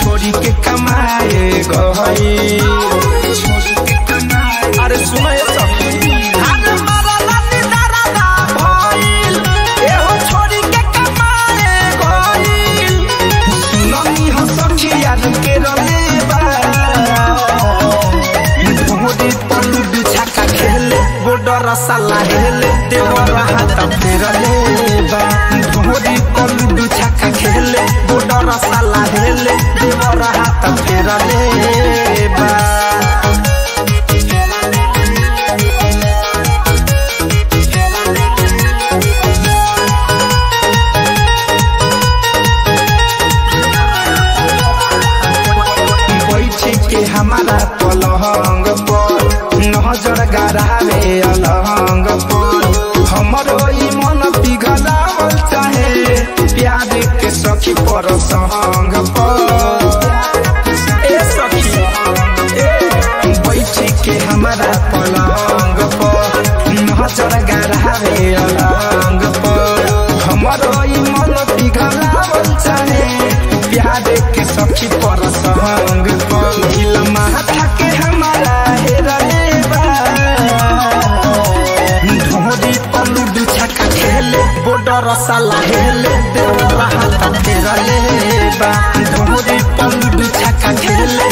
छोरी के कमाए गई बोडर साला हेले देवर हाथ फेरले बा भोरे पल्लू बिछा का खेले बोडर साला हेले देवर हाथ फेरले बा हमारा पर नज़र गरावे अलहंग पर। मन पिघलावल चाहे। प्यार के सखी पर संग के हमारा पर। नज़र गरावे अलहंग पर। हमरो ई मन पिघलावल चाहे। प्यार के सखी पर संग पर। के बोडर साला हेले देवरा हाथ फेरले बा। ढोरी पल्लू बिछा का खेले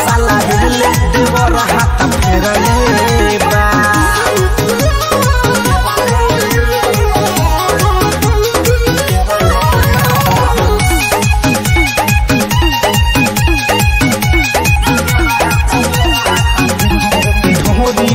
साला हेले देवरा हाथ फेरले बा। ढोरी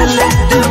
पल्लू बिछा